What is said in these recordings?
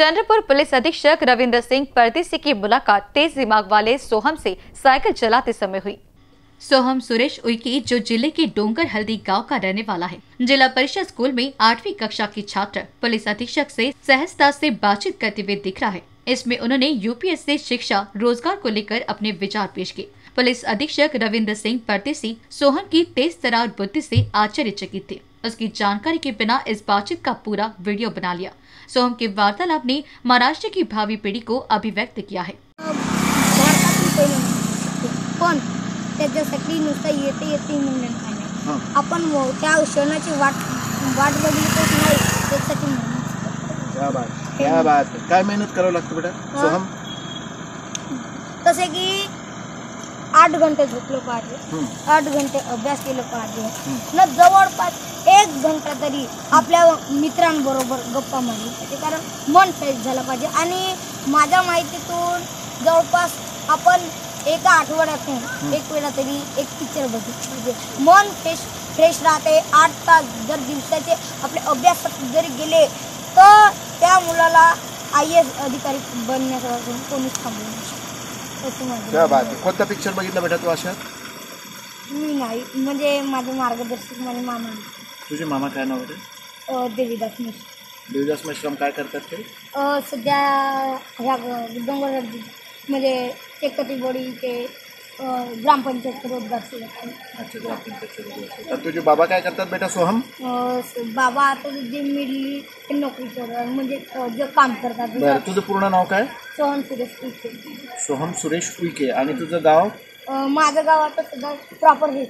Police अधीक्षक रविंद्र सिंह परदेसी की मुलाकात तेज दिमाग वाले सोहम से साइकिल चलाते समय हुई। सोहम सुरेश उइकी, जो ज़िले के डोंगर हल्दी गाँव का रहने वाला है, जिला परिषद स्कूल में आठवीं कक्षा की छात्र। पुलिस अधीक्षक से सहजता से बातचीत करते हुए दिख रहा है। इसमें उन्होंने यूपीएससी शिक्षा, रोज़गार को लेकर अपने विचार पेश किए। पुलिस अधीक्षक रविंद्र सिंह परदेसी, सोहम की तेज तरार बुद्धि से आश्चर्यचकित थे। उसकी जानकारी के बिना इस बातचीत का पूरा वीडियो बना लिया। सोहम के वार्तालाप ने महाराष्ट्र की भावी पीढ़ी को अभिव्यक्त किया है। पण त्याच्यासाठी नुसतं येते येते म्हणून काय आपण त्या क्षणाची वाट वाट बघली नाही त्याच्यासाठी क्या बात क्या बात. काय मेहनत करावं लागतं बेटा? सोहम? तसे की आठ घंटे झोपलो पाहिजे. हं. आठ घंटे अभ्यास केलं पाहिजे. न जवळपास एक घंटा तरी आपल्या मित्रांबरोबर गप्पा मारली पाहिजे कारण मन फ्रेश झालं पाहिजे. आणि माझ्या माहितीतून जवळपास आपण एका आठवड्यातून एक वेळा तरी एक पिक्चर बघितलं पाहिजे. मन फ्रेश फ्रेश राहते. आठ तास जर दिवसाचे आपले अभ्यास जरी गेले तर त्या मुलाला आय एस अधिकारी बनण्यापासून कोणीच थांबवू नाही क्या बात आहे. कोणता पिक्चर बघितला बेटा तू अशा? मी नाही. म्हणजे माझे मार्गदर्शक माझे मामा. आहेत. तुझे मामा काय नाव होते? अ, देवीदास मिश्र. देवदास मेश्राम काय करतात ते? अ, सध्या ह्या ग- म्हणजे ते अ, ग्रामपंचायत रोजगार सेवक. अच्छा. तर तुझे बाबा काय करतात बेटा सोहम अ, बाबा आता जे मिळली ते नोकरी करतात म्हणजे अ, जे काम करतात बरं तुझं पूर्ण नाव काय सोहन सुरेश उईके. सोहम सुरेश उईके आणि तुझं गाव अ, माझं गाव आता सध्या प्रॉपर आहे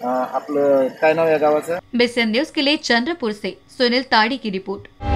अं, आपलं काय नाव या गावाचं बेसन न्यूज के लिए चंद्रपुर से सुनील ताड़ी की रिपोर्ट